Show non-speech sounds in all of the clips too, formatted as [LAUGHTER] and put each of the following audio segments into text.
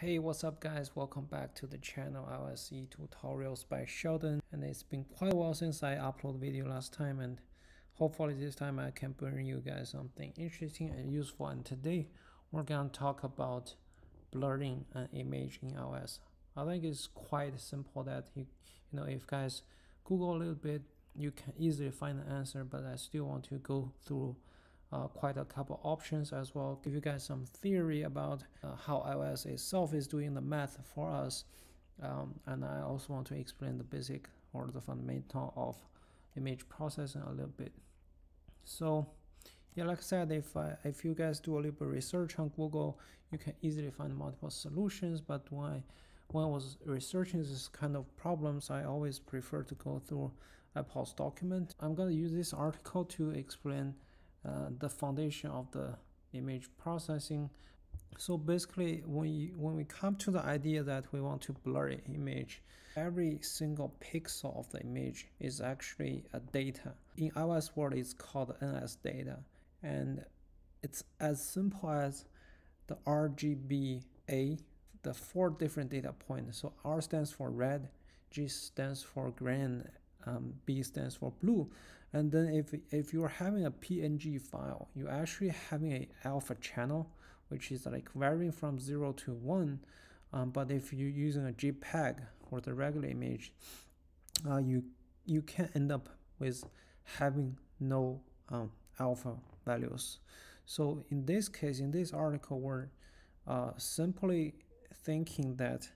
Hey, what's up guys? Welcome back to the channel iOS eTutorials by Sheldon. And it's been quite a while since I uploaded video last time and hopefully this time I can bring you guys something interesting and useful. And today we're going to talk about blurring an image in iOS. I think it's quite simple that you, you know, if guys Google a little bit, you can easily find the answer, but I still want to go through uh, quite a couple options as well. Give you guys some theory about uh, how iOS itself is doing the math for us. Um, and I also want to explain the basic or the fundamental of image processing a little bit. So yeah, like I said, if I, if you guys do a little bit research on Google, you can easily find multiple solutions. But when I, when I was researching this kind of problems, I always prefer to go through Apple's document. I'm gonna use this article to explain uh, the foundation of the image processing. So basically, when you, when we come to the idea that we want to blur an image, every single pixel of the image is actually a data. In iOS world, it's called NS data, and it's as simple as the RGBA, the four different data points. So R stands for red, G stands for green, um, B stands for blue. And then if, if you're having a PNG file, you're actually having a alpha channel, which is like varying from zero to one. Um, but if you're using a JPEG or the regular image, uh, you you can end up with having no um, alpha values. So in this case, in this article, we're uh, simply thinking that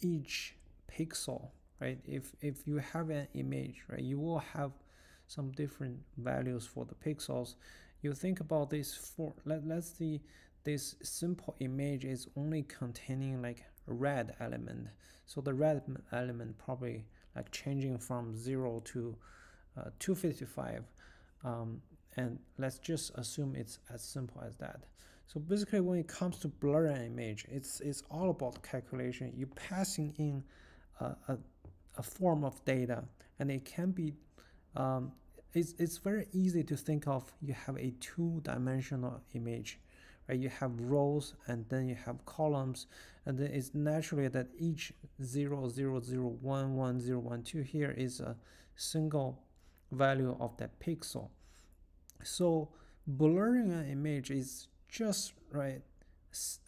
each pixel, right? If if you have an image, right, you will have some different values for the pixels. You think about this for let, let's see this simple image is only containing like red element. So the red element probably like changing from 0 to uh, 255. Um, and let's just assume it's as simple as that. So basically when it comes to blur an image, it's, it's all about calculation. You're passing in a, a, a form of data and it can be um, it's, it's very easy to think of you have a two-dimensional image right? You have rows and then you have columns and then it's naturally that each 0 0 0 1 1 0 1 2 here is a single value of that pixel. So blurring an image is just right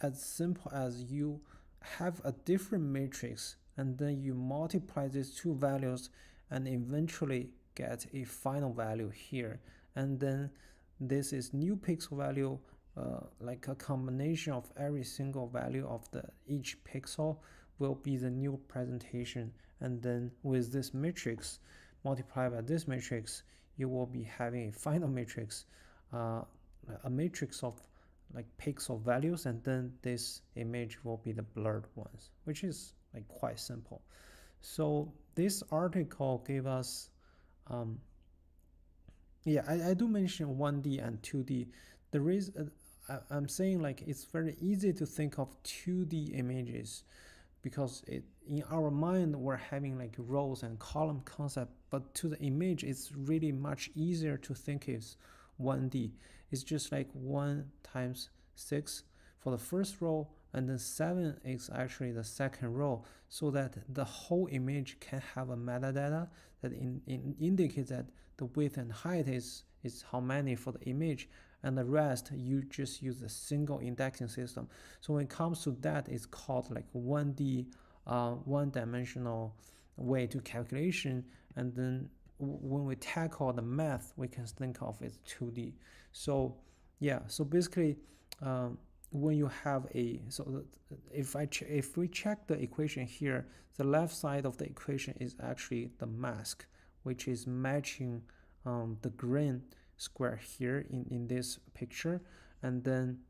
as simple as you have a different matrix and then you multiply these two values and eventually get a final value here. And then this is new pixel value uh, like a combination of every single value of the each pixel will be the new presentation. And then with this matrix multiplied by this matrix you will be having a final matrix uh, a matrix of like pixel values. And then this image will be the blurred ones which is like quite simple. So this article gave us um, yeah, I, I do mention 1D and 2D. The reason uh, I, I'm saying like it's very easy to think of 2D images because it in our mind we're having like rows and column concept, but to the image it's really much easier to think it's 1D. It's just like 1 times 6 for the first row and then 7 is actually the second row so that the whole image can have a metadata that in, in indicates that the width and height is, is how many for the image and the rest you just use a single indexing system. So when it comes to that it's called like 1d uh, one dimensional way to calculation and then when we tackle the math we can think of it 2d so yeah so basically um, when you have a so if I if we check the equation here, the left side of the equation is actually the mask, which is matching um, the green square here in in this picture, and then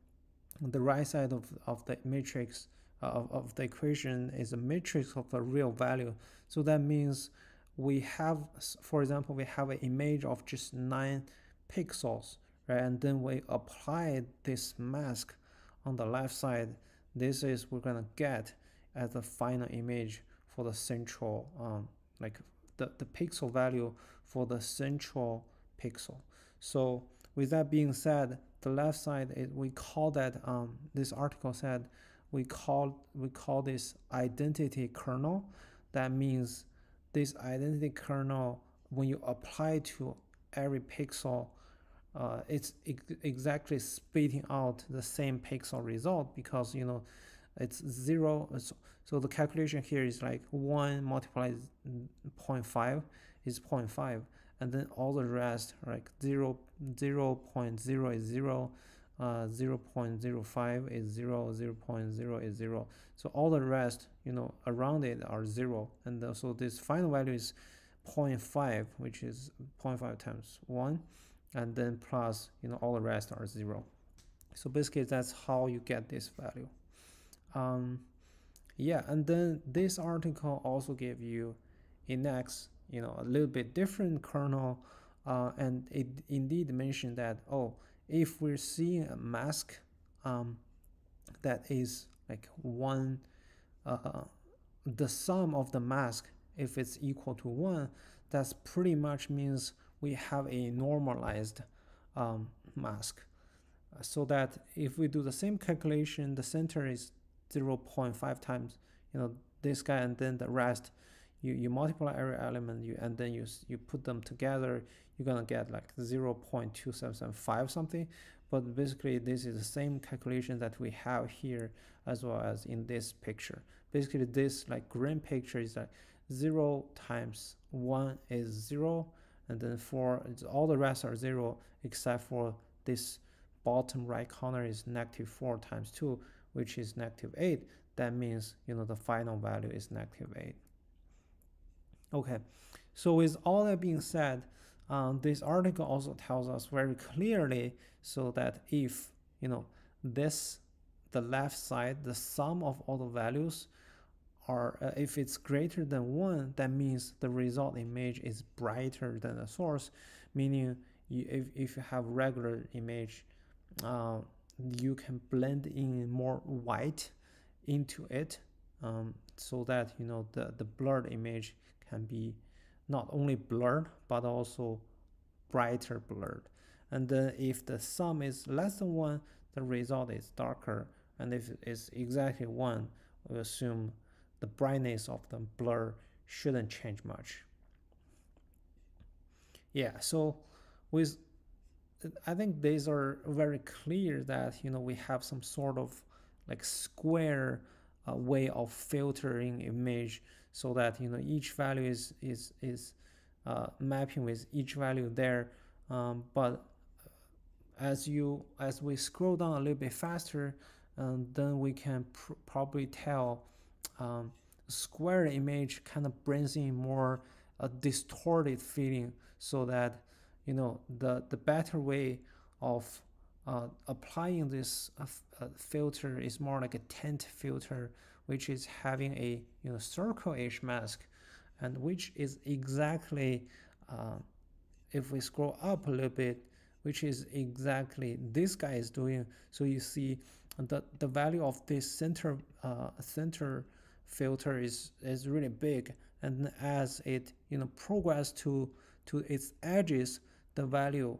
the right side of of the matrix uh, of, of the equation is a matrix of a real value. So that means we have, for example, we have an image of just nine pixels, right? And then we apply this mask on the left side, this is we're gonna get as the final image for the central, um, like the, the pixel value for the central pixel. So with that being said, the left side, is, we call that, um, this article said, we call we call this identity kernel. That means this identity kernel, when you apply to every pixel, uh, it's ex exactly spitting out the same pixel result because you know it's zero. So the calculation here is like 1 multiplied 0.5 is 0.5 and then all the rest like 0, 0 0.0 is 0 uh, 0 0.05 is 0 0 0.0 is 0 so all the rest you know around it are 0 and so this final value is 0.5 which is 0.5 times 1 and then plus you know all the rest are 0 so basically that's how you get this value. Um, yeah and then this article also gave you next you know a little bit different kernel uh, and it indeed mentioned that oh if we're seeing a mask um, that is like one uh, the sum of the mask if it's equal to one that's pretty much means we have a normalized um, mask. So that if we do the same calculation the center is 0.5 times you know this guy and then the rest. You, you multiply every element you and then you you put them together you're gonna get like 0.2775 something. But basically this is the same calculation that we have here as well as in this picture. Basically this like green picture is like 0 times 1 is 0 and then 4 all the rest are 0 except for this bottom right corner is negative 4 times 2 which is negative 8 that means you know the final value is negative 8 Okay, so with all that being said, um, this article also tells us very clearly so that if you know this the left side the sum of all the values are uh, if it's greater than one that means the result image is brighter than the source meaning you, if, if you have regular image uh, you can blend in more white into it um, so that you know the the blurred image can be not only blurred but also brighter blurred. And then if the sum is less than 1, the result is darker. And if it's exactly 1, we assume the brightness of the blur shouldn't change much. Yeah, so with I think these are very clear that you know we have some sort of like square uh, way of filtering image so that you know each value is is is uh, mapping with each value there um, but as you as we scroll down a little bit faster um, then we can pr probably tell um, square image kind of brings in more a distorted feeling so that you know the the better way of uh, applying this uh, uh, filter is more like a tint filter which is having a you know circle-ish mask and which is exactly uh, if we scroll up a little bit which is exactly this guy is doing. So you see the the value of this center uh, center filter is is really big. And as it you know progress to to its edges the value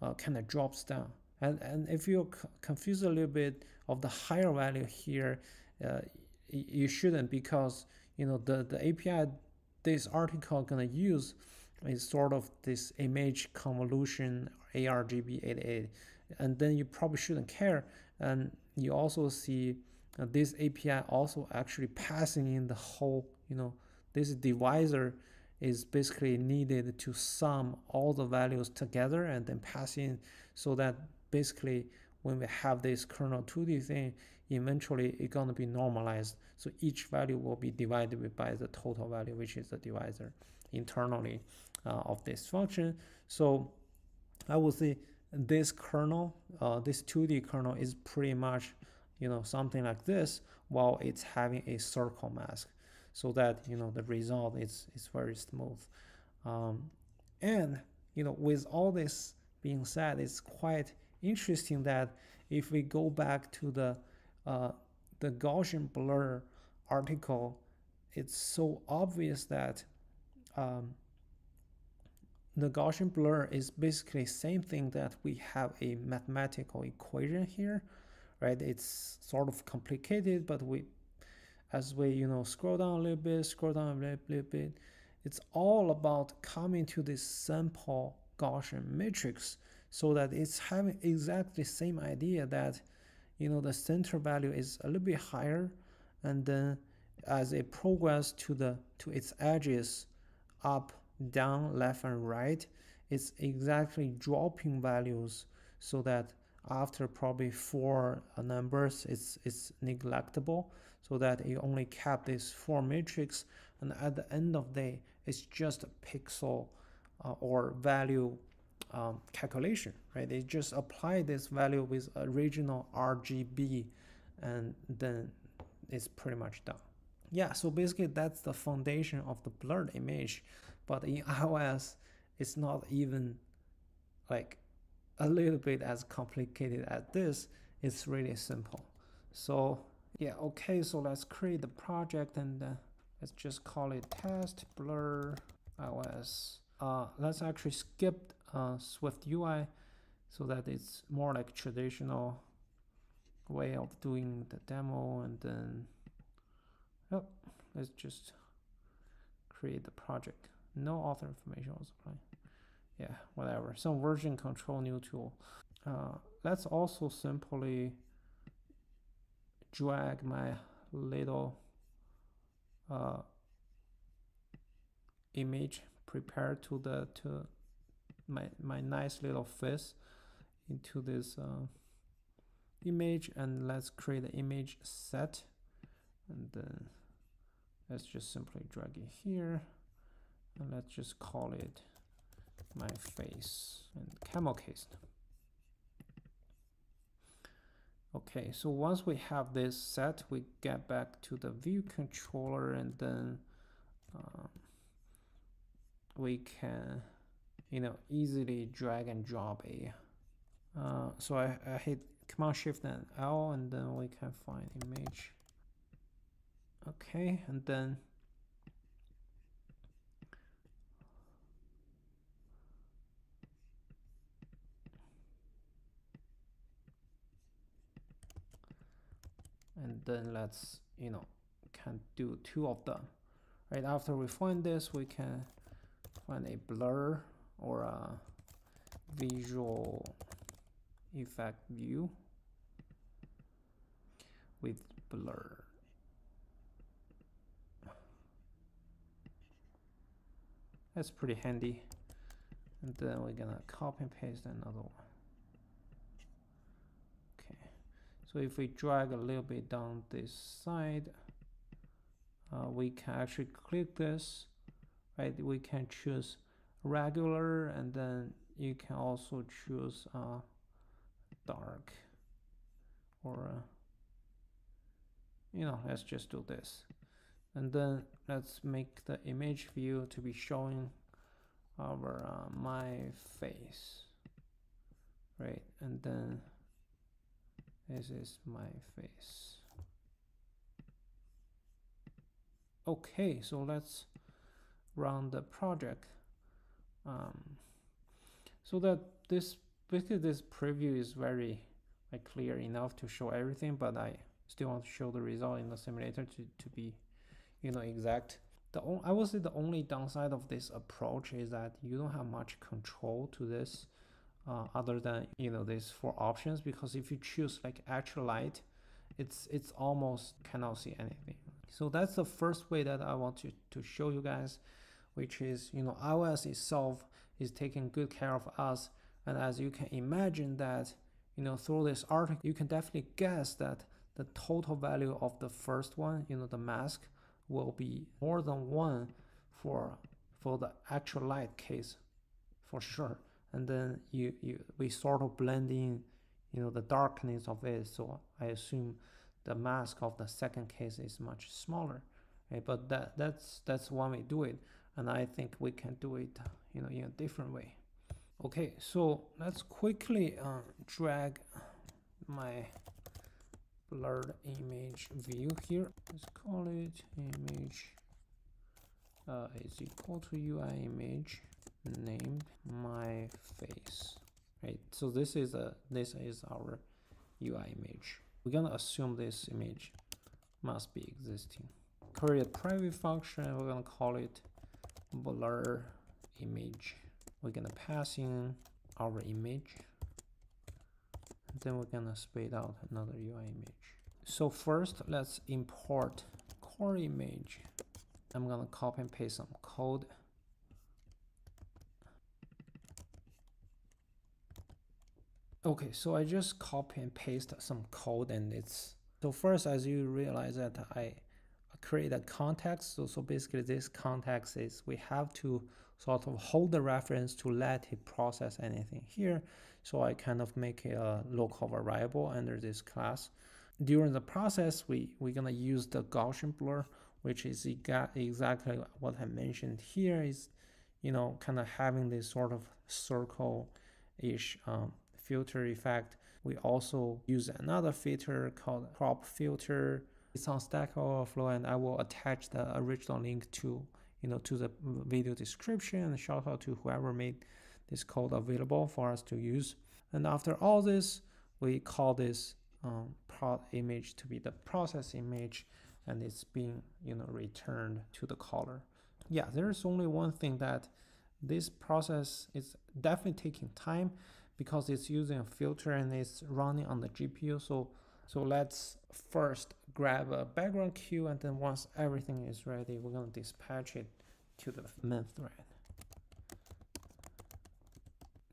uh, kind of drops down. And and if you're confused a little bit of the higher value here uh, you shouldn't because you know the the API this article gonna use is sort of this image convolution ARGB88 and then you probably shouldn't care. And you also see uh, this API also actually passing in the whole you know this divisor is basically needed to sum all the values together and then pass in so that basically when we have this kernel 2D thing eventually it's going to be normalized. So each value will be divided by the total value, which is the divisor internally uh, of this function. So I would say this kernel, uh, this 2D kernel is pretty much, you know, something like this while it's having a circle mask so that, you know, the result is, is very smooth. Um, and, you know, with all this being said, it's quite interesting that if we go back to the uh, the Gaussian blur article, it's so obvious that um, the Gaussian blur is basically same thing that we have a mathematical equation here, right? It's sort of complicated, but we, as we, you know, scroll down a little bit, scroll down a little, little bit, it's all about coming to this simple Gaussian matrix so that it's having exactly the same idea that, you know, the center value is a little bit higher and then as it progresses to the to its edges up down left and right it's exactly dropping values so that after probably four numbers it's it's neglectable so that you only kept this four matrix and at the end of the day it's just a pixel uh, or value um, calculation right? They just apply this value with original RGB and then it's pretty much done. Yeah so basically that's the foundation of the blurred image but in [LAUGHS] iOS it's not even like a little bit as complicated as this. It's really simple. So yeah okay so let's create the project and uh, let's just call it test blur iOS. Uh, let's actually skip uh, Swift UI so that it's more like traditional way of doing the demo and then oh, let's just create the project no author information was applied. Yeah whatever. Some version control new tool. Uh, let's also simply drag my little uh, image prepared to the to my my nice little face into this uh, image and let's create an image set. And then let's just simply drag it here let's just call it my face and camel case. Okay so once we have this set we get back to the view controller and then um, we can you know easily drag and drop a. Uh, so I, I hit command shift and L and then we can find image. Okay and then then let's you know can do two of them. Right after we find this we can find a blur or a visual effect view with blur. That's pretty handy. And then we're gonna copy and paste another one So if we drag a little bit down this side, uh, we can actually click this, right? We can choose regular and then you can also choose uh, dark. Or uh, you know let's just do this. And then let's make the image view to be showing our uh, my face right? And then this is my face. Okay, so let's run the project. Um, so that this basically this preview is very like clear enough to show everything, but I still want to show the result in the simulator to, to be, you know, exact. The I would say the only downside of this approach is that you don't have much control to this uh, other than you know these four options because if you choose like extra light it's it's almost cannot see anything. So that's the first way that I want to, to show you guys which is you know iOS itself is taking good care of us. And as you can imagine that you know through this article you can definitely guess that the total value of the first one you know the mask will be more than one for for the extra light case for sure and then you, you we sort of blend in you know the darkness of it. So I assume the mask of the second case is much smaller right? but that that's that's way to do it. And I think we can do it you know in a different way. Okay so let's quickly uh, drag my blurred image view here. Let's call it image uh, is equal to UI image named my face right so this is a this is our UI image we're gonna assume this image must be existing. Create a private function, we're gonna call it blur image. We're gonna pass in our image. Then we're gonna spit out another UI image. So first, let's import core image. I'm gonna copy and paste some code. Okay, so I just copy and paste some code and it's so first as you realize that I create a context. So, so basically this context is we have to sort of hold the reference to let it process anything here. So I kind of make a local variable under this class. During the process, we, we're gonna use the Gaussian blur, which is exactly what I mentioned here is, you know, kind of having this sort of circle-ish um, filter effect. We also use another filter called crop filter. It's on Stack Overflow, and I will attach the original link to you know to the video description. And shout out to whoever made this code available for us to use. And after all this, we call this um, prod image to be the process image, and it's being you know returned to the caller. Yeah, there's only one thing that this process is definitely taking time because it's using a filter and it's running on the GPU. So, so let's first grab a background queue and then once everything is ready, we're gonna dispatch it to the main thread.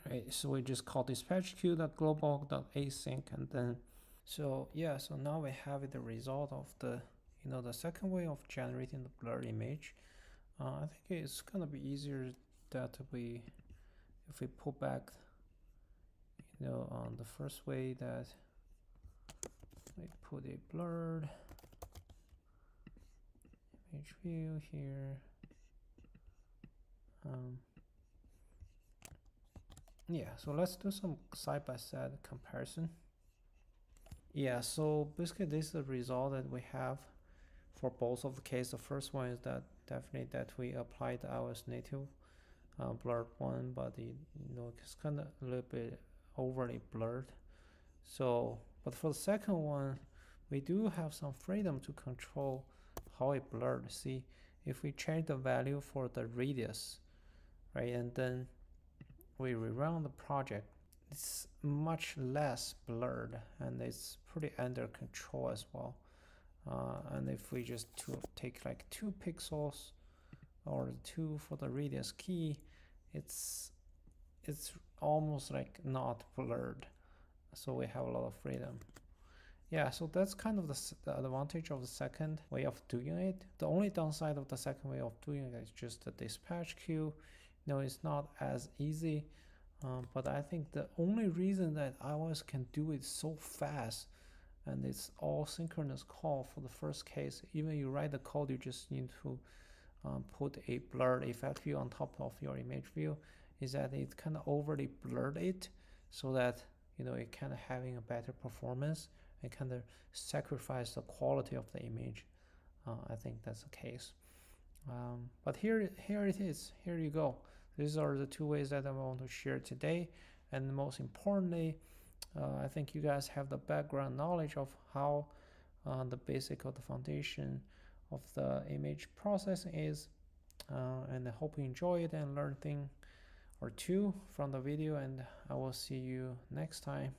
Right, so we just call dispatch queue.global.async and then, so yeah, so now we have the result of the, you know, the second way of generating the blur image. Uh, I think it's gonna be easier that we, if we pull back you know on the first way that I put a blurred image view here. Um, yeah so let's do some side-by-side -side comparison. Yeah so basically this is the result that we have for both of the case the first one is that definitely that we applied iOS native uh, blurred one but the, you know it's kind of a little bit overly blurred. So, but for the second one, we do have some freedom to control how it blurred. See, if we change the value for the radius, right, and then we rerun the project, it's much less blurred and it's pretty under control as well. Uh, and if we just take like two pixels or two for the radius key, it's it's almost like not blurred. So we have a lot of freedom. Yeah so that's kind of the, the, advantage of the second way of doing it. The only downside of the second way of doing it is just the dispatch queue. Know it's not as easy um, but I think the only reason that iOS can do it so fast and it's all synchronous call for the first case even you write the code you just need to um, put a blurred effect view on top of your image view is that it kind of overly blurred it so that you know it kind of having a better performance and kind of sacrifice the quality of the image. Uh, I think that's the case. Um, but here here it is. Here you go. These are the two ways that I want to share today. And most importantly uh, I think you guys have the background knowledge of how uh, the basic of the foundation of the image processing is. Uh, and I hope you enjoy it and learn things or two from the video and I will see you next time.